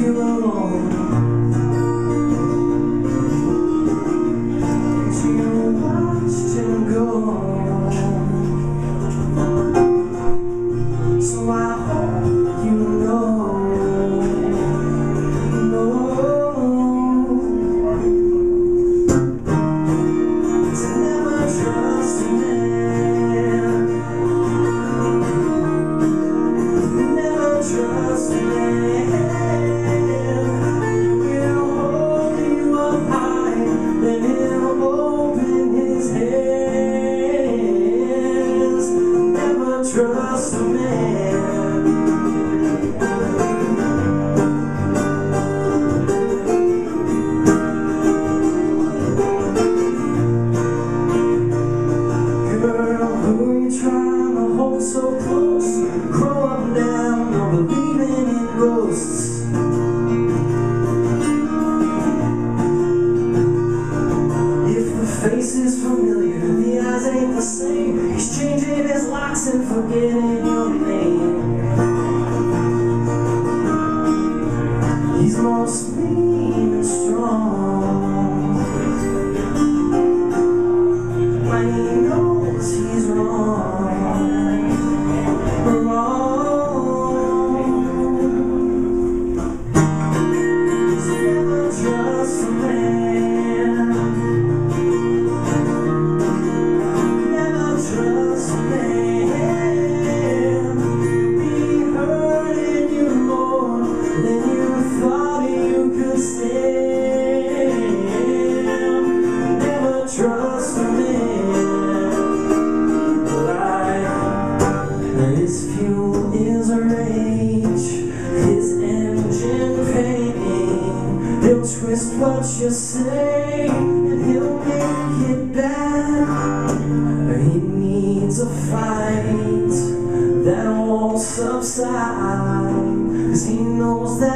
you alone. Watch him go. and forgetting. them Never trust a man Life His fuel is rage His engine fading He'll twist what you say And he'll make it bad He needs a fight That won't subside Cause he knows that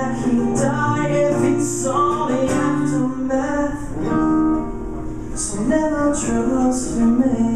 Cause you never trusted me.